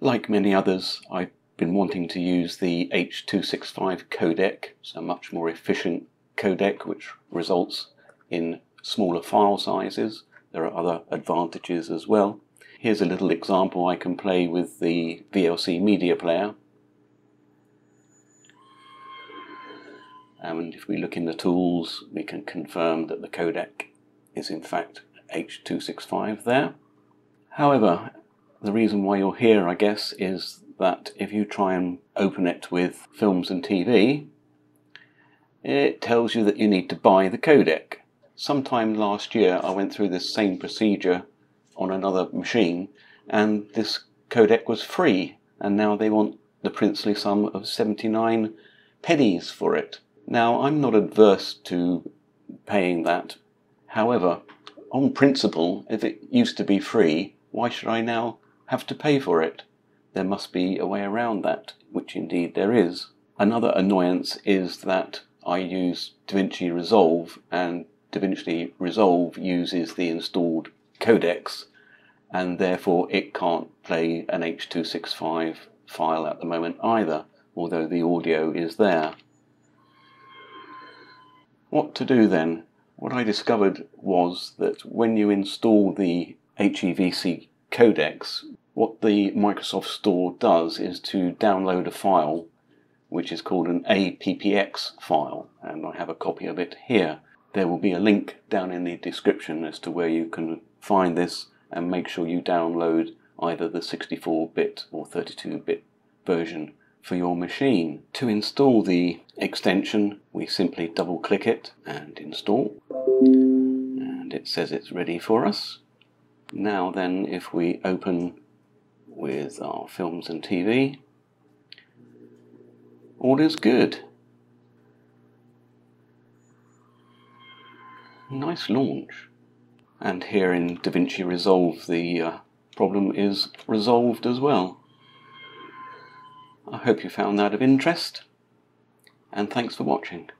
Like many others, I've been wanting to use the H265 codec, so a much more efficient codec which results in smaller file sizes. There are other advantages as well. Here's a little example I can play with the VLC media player. And if we look in the tools, we can confirm that the codec is in fact H265 there. However, the reason why you're here, I guess, is that if you try and open it with films and TV, it tells you that you need to buy the codec. Sometime last year, I went through this same procedure on another machine, and this codec was free, and now they want the princely sum of 79 pennies for it. Now, I'm not adverse to paying that. However, on principle, if it used to be free, why should I now have to pay for it? There must be a way around that, which indeed there is. Another annoyance is that I use DaVinci Resolve, and DaVinci Resolve uses the installed codecs, and therefore it can't play an H265 file at the moment either, although the audio is there. What to do then? What I discovered was that when you install the HEVC codecs, what the Microsoft Store does is to download a file which is called an APPX file, and I have a copy of it here. There will be a link down in the description as to where you can find this and make sure you download either the 64-bit or 32-bit version for your machine. To install the extension, we simply double click it and install. And it says it's ready for us. Now then, if we open with our films and TV, all is good. Nice launch. And here in DaVinci Resolve, the uh, problem is resolved as well. I hope you found that of interest, and thanks for watching.